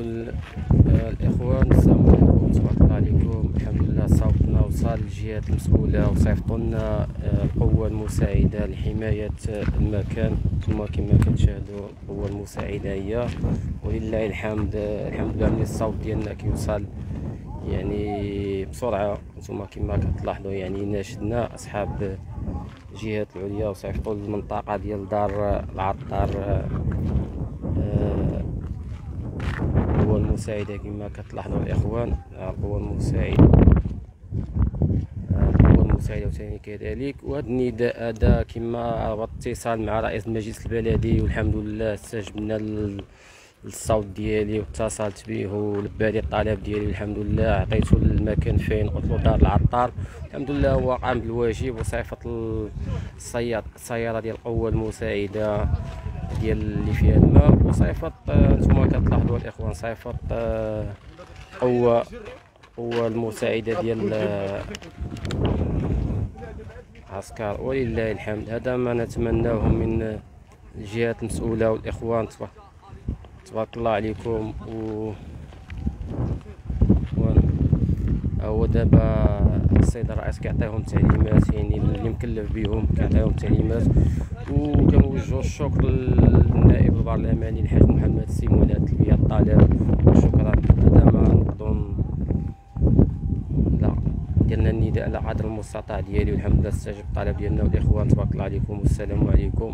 ال- آه، الإخوان السلام عليكم تبارك الله عليكم. الحمد لله صوتنا وصل للجهات المسؤولة وصيفطوا لنا آه، القوه المساعده لحماية آه، المكان. كما كما كتشاهدوا القوه المساعده هي. ولله الحمد آه، الحمد لله من الصوت ديالنا كيوصل يعني بسرعة نتوما كما كتلاحظوا يعني ناشدنا. أصحاب الجهات العليا وصيفطوا المنطقة ديال دار العطار آه، آه، المساعدة كما كتلاحظوا الإخوان القوة المساعدة القوة المساعدة وثاني كذلك. وهذا النداء هذا كما اتصال مع رئيس المجلس البلدي والحمد لله استجبنا للصوت ديالي واتصلت به ولبى لي الطلب ديالي. الحمد لله عطيته المكان فين؟ قلت له دار العطار. الحمد لله هو قام بالواجب وصيفط ال- السيارة السيارة ديال القوة المساعدة. ديال اللي فيها الماء وصيفط آه، نتوما كتلاحظوا الإخوان صيفط آه، قوة قوة المساعدة ديال آه، عسكر. ولله الحمد. هذا ما نتمناه من آه، الجهات المسؤولة والإخوان. تبارك الله عليكم. و- هو دابا السيد الرئيس كيعطيهم تعليمات يعني اللي مكلف بهم كيعطيهم تعليمات. وكنوجهوا الشكر للنائب البرلماني الحاج محمد السيمون على تلبية الطلب شكرا هذا ما نقدروا ن- لا درنا النداء على قدر المستطاع ديالي والحمد لله استجاب الطلب ديالنا والإخوان. تبارك الله عليكم. والسلام عليكم.